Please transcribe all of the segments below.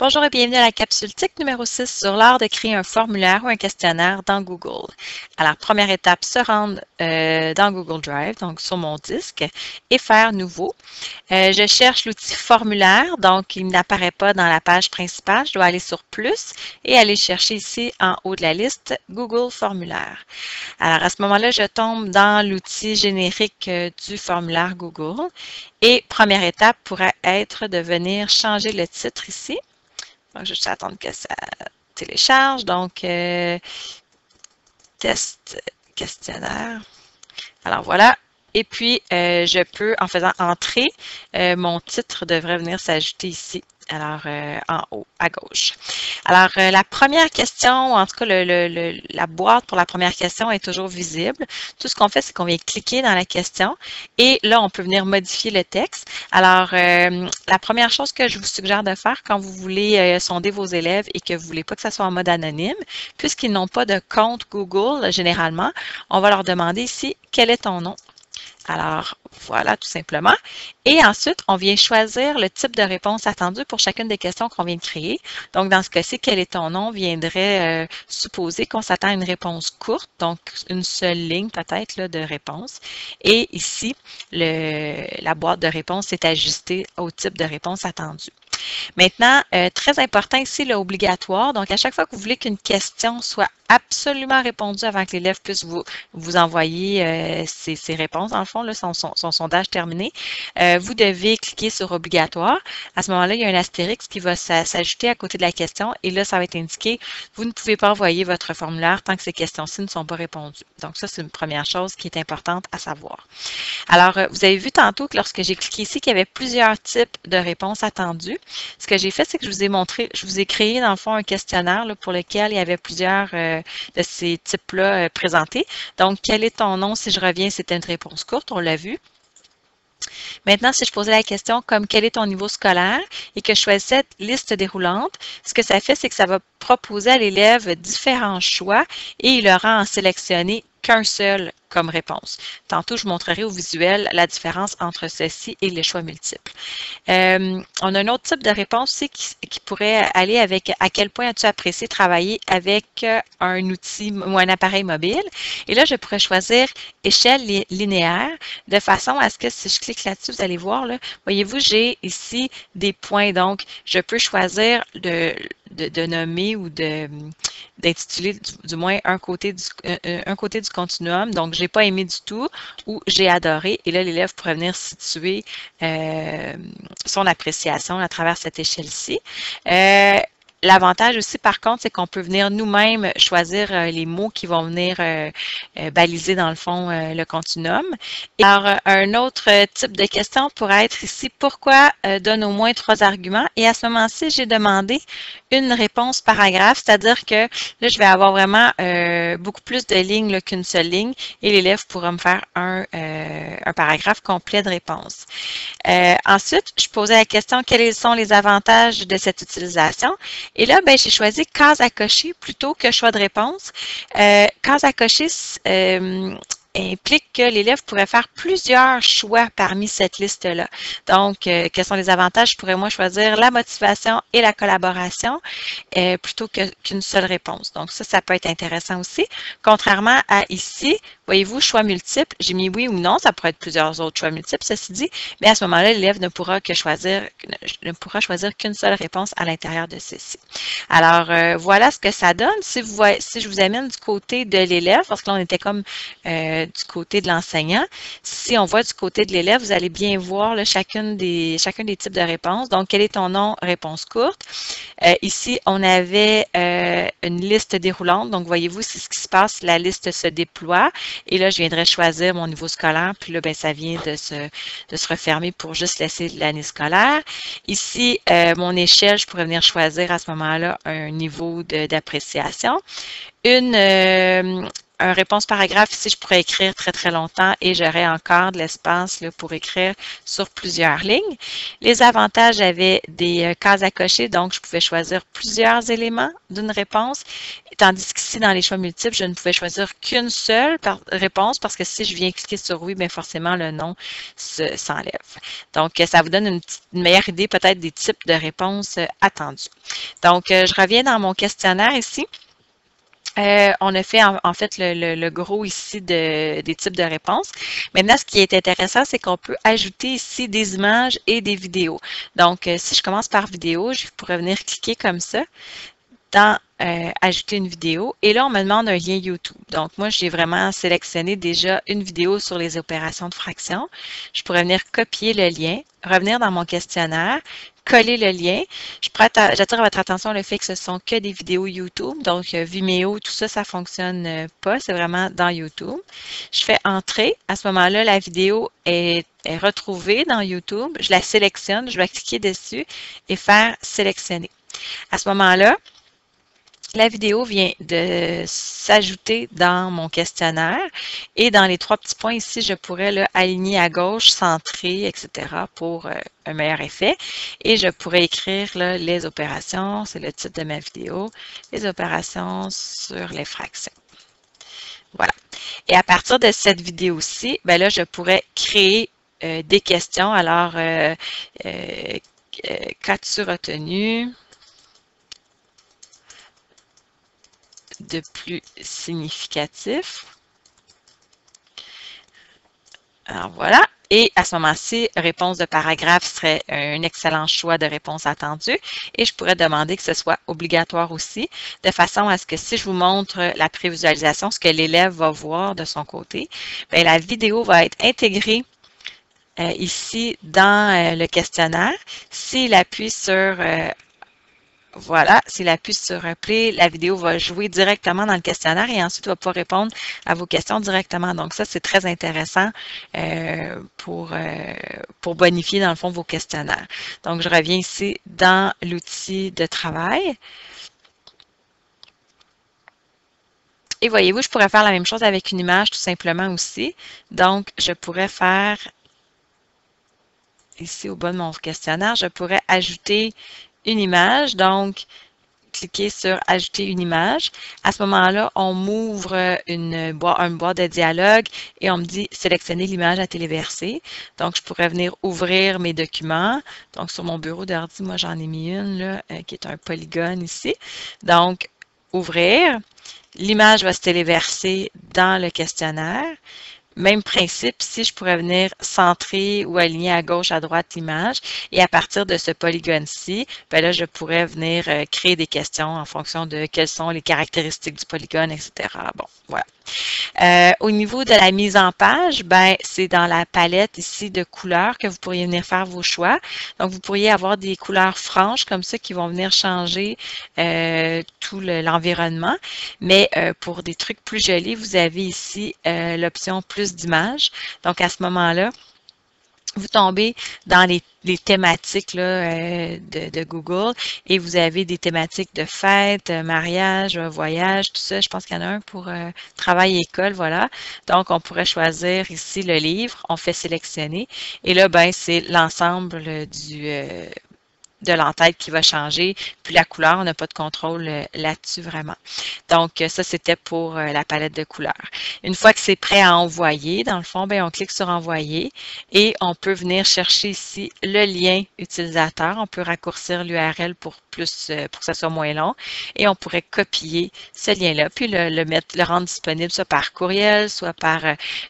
Bonjour et bienvenue à la capsule TIC numéro 6 sur l'art de créer un formulaire ou un questionnaire dans Google. Alors, première étape, se rendre euh, dans Google Drive, donc sur mon disque, et faire Nouveau. Euh, je cherche l'outil Formulaire, donc il n'apparaît pas dans la page principale. Je dois aller sur Plus et aller chercher ici en haut de la liste Google Formulaire. Alors, à ce moment-là, je tombe dans l'outil générique euh, du formulaire Google. Et première étape pourrait être de venir changer le titre ici. Donc, je vais attendre que ça télécharge. Donc, euh, test questionnaire. Alors voilà. Et puis, euh, je peux, en faisant entrer, euh, mon titre devrait venir s'ajouter ici alors euh, en haut à gauche. Alors, euh, la première question, en tout cas, le, la boîte pour la première question est toujours visible. Tout ce qu'on fait, c'est qu'on vient cliquer dans la question et là, on peut venir modifier le texte. Alors, euh, la première chose que je vous suggère de faire quand vous voulez sonder vos élèves et que vous voulez pas que ça soit en mode anonyme, puisqu'ils n'ont pas de compte Google généralement, on va leur demander ici, quel est ton nom? Alors, voilà, tout simplement. Et ensuite, on vient choisir le type de réponse attendue pour chacune des questions qu'on vient de créer. Donc, dans ce cas-ci, quel est ton nom viendrait euh, supposer qu'on s'attend à une réponse courte, donc une seule ligne peut-être de réponse. Et ici, la boîte de réponse est ajustée au type de réponse attendue. Maintenant, euh, très important ici, l'obligatoire. Donc, à chaque fois que vous voulez qu'une question soit absolument répondue avant que l'élève puisse vous, vous envoyer euh, ses, réponses, dans le fond, là, son, son, sondage terminé, euh, vous devez cliquer sur obligatoire. À ce moment-là, il y a un astérix qui va s'ajouter à côté de la question et là, ça va être indiqué, vous ne pouvez pas envoyer votre formulaire tant que ces questions-ci ne sont pas répondues. Donc, ça, c'est une première chose qui est importante à savoir. Alors, vous avez vu tantôt que lorsque j'ai cliqué ici, qu'il y avait plusieurs types de réponses attendues. Ce que j'ai fait, c'est que je vous ai montré, je vous ai créé dans le fond un questionnaire pour lequel il y avait plusieurs euh, de ces types-là euh, présentés. Donc, quel est ton nom? Si je reviens, c'était une réponse courte, on l'a vu. Maintenant, si je posais la question comme quel est ton niveau scolaire et que je choisissais cette liste déroulante, ce que ça fait, c'est que ça va proposer à l'élève différents choix et il aura en sélectionné qu'un seul comme réponse. Tantôt, je montrerai au visuel la différence entre ceci et les choix multiples. Euh, on a un autre type de réponse aussi qui, pourrait aller avec à quel point as-tu apprécié travailler avec un outil ou un appareil mobile. Et là, je pourrais choisir échelle linéaire de façon à ce que si je clique là-dessus, vous allez voir, voyez-vous, j'ai ici des points. Donc, je peux choisir de, de, nommer ou d'intituler du, moins un côté du, un côté du continuum. Donc, j'ai pas aimé du tout ou j'ai adoré. Et là, l'élève pourrait venir situer euh, son appréciation à travers cette échelle-ci. Euh, L'avantage aussi, par contre, c'est qu'on peut venir nous-mêmes choisir euh, les mots qui vont venir euh, euh, baliser, dans le fond, le continuum. alors, un autre type de question pourrait être ici, pourquoi donne au moins trois arguments? Et à ce moment-ci, j'ai demandé une réponse paragraphe, c'est-à-dire que là, je vais avoir vraiment beaucoup plus de lignes qu'une seule ligne et l'élève pourra me faire un, un paragraphe complet de réponse. ensuite, je posais la question, quels sont les avantages de cette utilisation? Et là, ben, j'ai choisi case à cocher plutôt que choix de réponse. Euh, case à cocher, euh, implique que l'élève pourrait faire plusieurs choix parmi cette liste-là. Donc, euh, quels sont les avantages? Je pourrais, moi, choisir la motivation et la collaboration euh, plutôt qu'une seule réponse. Donc, ça, ça peut être intéressant aussi. Contrairement à ici, voyez-vous, choix multiple, j'ai mis oui ou non, ça pourrait être plusieurs autres choix multiples, ceci dit, mais à ce moment-là, l'élève ne pourra que choisir, ne pourra choisir qu'une seule réponse à l'intérieur de ceci. Alors, euh, voilà ce que ça donne. Si, vous si je vous amène du côté de l'élève, parce que là, on était comme du côté de l'enseignant. Si on voit du côté de l'élève, vous allez bien voir chacun des types de réponses. Donc, quel est ton nom? Réponse courte. Euh, ici, on avait euh, une liste déroulante. Donc, voyez-vous, c'est ce qui se passe. La liste se déploie. Et là, je viendrai choisir mon niveau scolaire. Puis là, ben, ça vient de se, refermer pour juste laisser l'année scolaire. Ici, euh, mon échelle, je pourrais venir choisir à ce moment-là un niveau d'appréciation. Une, un réponse paragraphe, ici, je pourrais écrire très, très longtemps et j'aurais encore de l'espace pour écrire sur plusieurs lignes. Les avantages, j'avais des euh, cases à cocher, donc je pouvais choisir plusieurs éléments d'une réponse, tandis qu'ici, dans les choix multiples, je ne pouvais choisir qu'une seule réponse parce que si je viens cliquer sur oui, bien forcément, le nom s'enlève. Donc, ça vous donne une, une meilleure idée peut-être des types de réponses euh, attendues. Donc, euh, je reviens dans mon questionnaire ici. Euh, on a fait en, fait le, gros ici de, des types de réponses. Maintenant, ce qui est intéressant, c'est qu'on peut ajouter ici des images et des vidéos. Donc, euh, si je commence par vidéo, je pourrais venir cliquer comme ça dans euh, ajouter une vidéo. Et là, on me demande un lien YouTube. Donc, moi, j'ai vraiment sélectionné déjà une vidéo sur les opérations de fraction. Je pourrais venir copier le lien, revenir dans mon questionnaire, coller le lien. J'attire votre attention le fait que ce sont que des vidéos YouTube. Donc, euh, Vimeo, tout ça, ça fonctionne euh, pas. C'est vraiment dans YouTube. Je fais entrer. À ce moment-là, la vidéo est, est retrouvée dans YouTube. Je la sélectionne. Je vais cliquer dessus et faire sélectionner. À ce moment-là, la vidéo vient de s'ajouter dans mon questionnaire et dans les trois petits points ici, je pourrais l'aligner à gauche, centrer, etc. pour euh, un meilleur effet. Et je pourrais écrire les opérations, c'est le titre de ma vidéo, les opérations sur les fractions. Voilà. Et à partir de cette vidéo-ci, ben là, je pourrais créer euh, des questions. Alors, euh, qu'as-tu retenu? De plus significatif. Alors voilà. Et à ce moment-ci, réponse de paragraphe serait un excellent choix de réponse attendue. Et je pourrais demander que ce soit obligatoire aussi, de façon à ce que si je vous montre la prévisualisation, ce que l'élève va voir de son côté, bien, la vidéo va être intégrée euh, ici dans euh, le questionnaire. S'il appuie sur euh, voilà, s'il appuie sur Play, la vidéo va jouer directement dans le questionnaire et ensuite va pouvoir répondre à vos questions directement. Donc ça, c'est très intéressant euh, pour, euh, pour bonifier dans le fond vos questionnaires. Donc je reviens ici dans l'outil de travail. Et voyez-vous, je pourrais faire la même chose avec une image tout simplement aussi. Donc, je pourrais faire, ici au bas de mon questionnaire, je pourrais ajouter image. Donc, cliquez sur Ajouter une image. À ce moment-là, on m'ouvre une boîte, de dialogue et on me dit sélectionner l'image à téléverser. Donc, je pourrais venir ouvrir mes documents. Donc, sur mon bureau d'ordi, moi, j'en ai mis une euh, qui est un polygone ici. Donc, ouvrir. L'image va se téléverser dans le questionnaire. Même principe, si je pourrais venir centrer ou aligner à gauche, à droite l'image, et à partir de ce polygone-ci, ben là, je pourrais venir euh, créer des questions en fonction de quelles sont les caractéristiques du polygone, etc. Bon, voilà. Euh, au niveau de la mise en page, ben, c'est dans la palette ici de couleurs que vous pourriez venir faire vos choix. Donc, vous pourriez avoir des couleurs franches comme ça qui vont venir changer euh, tout l'environnement. Mais pour des trucs plus jolis, vous avez ici l'option plus d'images. Donc, à ce moment-là, vous tombez dans les, thématiques euh, de, Google et vous avez des thématiques de fête, mariage, voyage, tout ça. Je pense qu'il y en a un pour euh, travail école, voilà. Donc, on pourrait choisir ici le livre, on fait sélectionner et là, ben, c'est l'ensemble du, euh, de l'entête qui va changer. Puis la couleur, on n'a pas de contrôle euh, là-dessus vraiment. Donc, euh, ça, c'était pour euh, la palette de couleurs. Une fois que c'est prêt à envoyer, dans le fond, bien, on clique sur envoyer et on peut venir chercher ici le lien utilisateur. On peut raccourcir l'URL pour plus pour que ça soit moins long et on pourrait copier ce lien-là puis le, mettre, le rendre disponible soit par courriel, soit par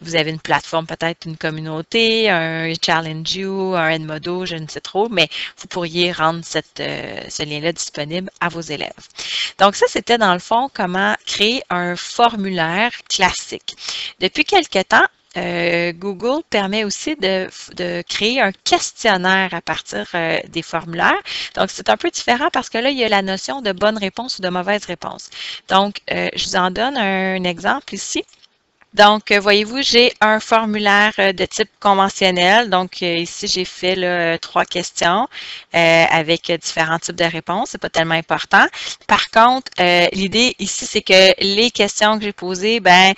vous avez une plateforme, peut-être une communauté, un Challenge You, un Edmodo, je ne sais trop, mais vous pourriez rendre euh, ce lien-là disponible à vos élèves. Donc ça, c'était dans le fond comment créer un formulaire classique. Depuis quelque temps, euh, Google permet aussi de, créer un questionnaire à partir euh, des formulaires. Donc, c'est un peu différent parce que là, il y a la notion de bonne réponse ou de mauvaise réponse. Donc, je vous en donne un exemple ici. Donc, euh, voyez-vous, j'ai un formulaire euh, de type conventionnel. Donc, euh, ici, j'ai fait là, trois questions avec différents types de réponses. C'est pas tellement important. Par contre, l'idée ici, c'est que les questions que j'ai posées, ben,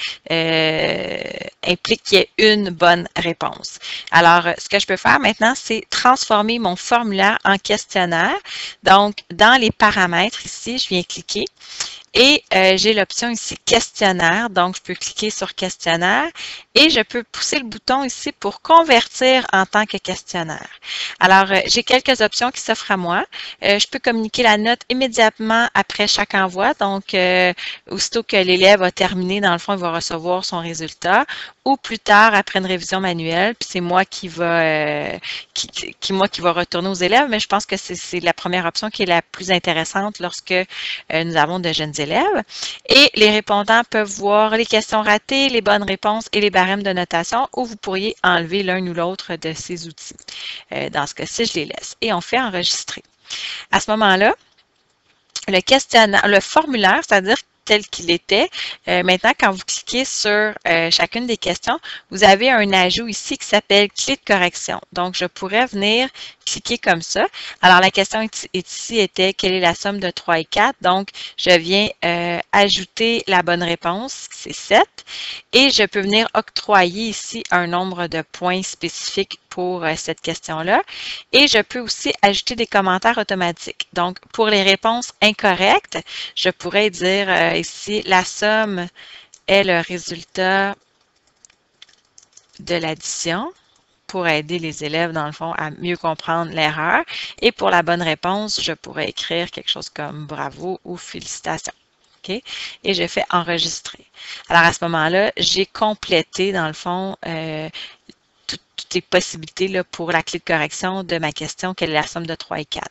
impliquent qu'il y ait une bonne réponse. Alors, ce que je peux faire maintenant, c'est transformer mon formulaire en questionnaire. Donc, dans les paramètres ici, je viens cliquer et euh, j'ai l'option ici questionnaire. Donc, je peux cliquer sur questionnaire et je peux pousser le bouton ici pour convertir en tant que questionnaire. Alors, euh, j'ai quelques options qui s'offrent à moi. Euh, je peux communiquer la note immédiatement après chaque envoi. Donc, aussitôt que l'élève a terminé, dans le fond, il va recevoir son résultat ou plus tard après une révision manuelle. Puis c'est moi qui va qui, moi qui va retourner aux élèves, mais je pense que c'est la première option qui est la plus intéressante lorsque nous avons de jeunes élèves et les répondants peuvent voir les questions ratées, les bonnes réponses et les barèmes de notation où vous pourriez enlever l'un ou l'autre de ces outils. Euh, dans ce cas-ci, je les laisse. Et on fait enregistrer. À ce moment-là, le questionnaire, le formulaire, c'est-à-dire tel qu'il était. Euh, maintenant, quand vous cliquez sur euh, chacune des questions, vous avez un ajout ici qui s'appelle clé de correction. Donc, je pourrais venir cliquer comme ça. Alors, la question ici était quelle est la somme de 3 et 4? Donc, je viens euh, ajouter la bonne réponse, c'est 7. Et je peux venir octroyer ici un nombre de points spécifiques pour euh, cette question-là. Et je peux aussi ajouter des commentaires automatiques. Donc, pour les réponses incorrectes, je pourrais dire euh, ici, la somme est le résultat de l'addition pour aider les élèves, dans le fond, à mieux comprendre l'erreur. Et pour la bonne réponse, je pourrais écrire quelque chose comme bravo ou félicitations. OK? Et je fais enregistrer. Alors, à ce moment-là, j'ai complété, dans le fond, euh, possibilités pour la clé de correction de ma question, quelle est la somme de 3 et 4.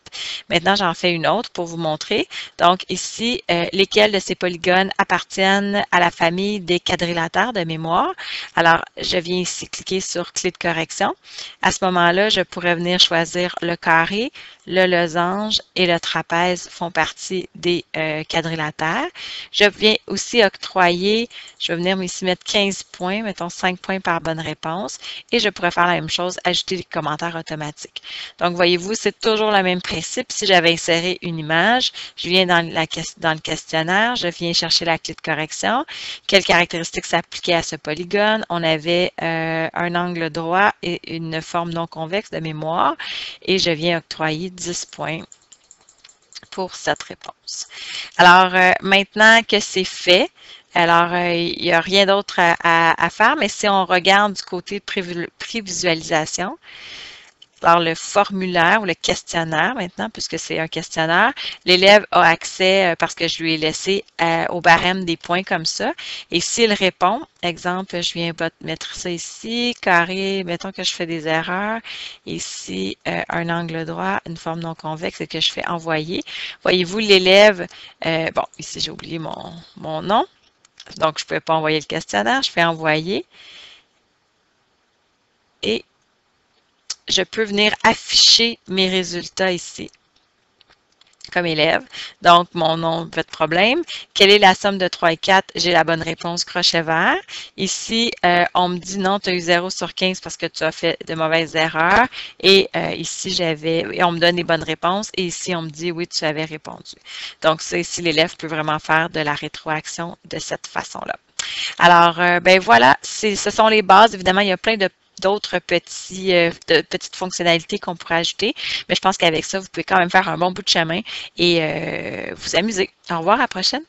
Maintenant, j'en fais une autre pour vous montrer. Donc ici, euh, lesquels de ces polygones appartiennent à la famille des quadrilatères de mémoire? Alors, je viens ici cliquer sur clé de correction. À ce moment-là, je pourrais venir choisir le carré, le losange et le trapèze font partie des euh, quadrilatères. Je viens aussi octroyer, je vais venir ici mettre 15 points, mettons 5 points par bonne réponse, et je pourrais faire la même chose, ajouter des commentaires automatiques. Donc, voyez-vous, c'est toujours le même principe. Si j'avais inséré une image, je viens dans, la, dans le questionnaire, je viens chercher la clé de correction, quelles caractéristiques s'appliquaient à ce polygone? On avait euh, un angle droit et une forme non convexe de mémoire, et je viens octroyer 10 points pour cette réponse. Alors, euh, maintenant que c'est fait, alors, euh, il n'y a rien d'autre à, faire, mais si on regarde du côté prévisualisation, alors le formulaire ou le questionnaire maintenant, puisque c'est un questionnaire, l'élève a accès, euh, parce que je lui ai laissé euh, au barème des points comme ça, et s'il répond, exemple, je viens mettre ça ici, carré, mettons que je fais des erreurs, ici, un angle droit, une forme non convexe et que je fais envoyer. Voyez-vous, l'élève, bon, ici j'ai oublié mon, mon nom, donc, je ne pouvais pas envoyer le questionnaire, je fais envoyer. Et je peux venir afficher mes résultats ici comme élève. Donc, mon nom, de problème. Quelle est la somme de 3 et 4? J'ai la bonne réponse, crochet vert. Ici, euh, on me dit non, tu as eu 0 sur 15 parce que tu as fait de mauvaises erreurs. Et euh, ici, j'avais, on me donne les bonnes réponses. Et ici, on me dit oui, tu avais répondu. Donc, ça, ici, l'élève peut vraiment faire de la rétroaction de cette façon-là. Alors, euh, ben voilà, ce sont les bases. Évidemment, il y a plein de d'autres petits, euh, petites fonctionnalités qu'on pourrait ajouter. Mais je pense qu'avec ça, vous pouvez quand même faire un bon bout de chemin et euh, vous amuser. Au revoir, à la prochaine.